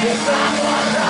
vida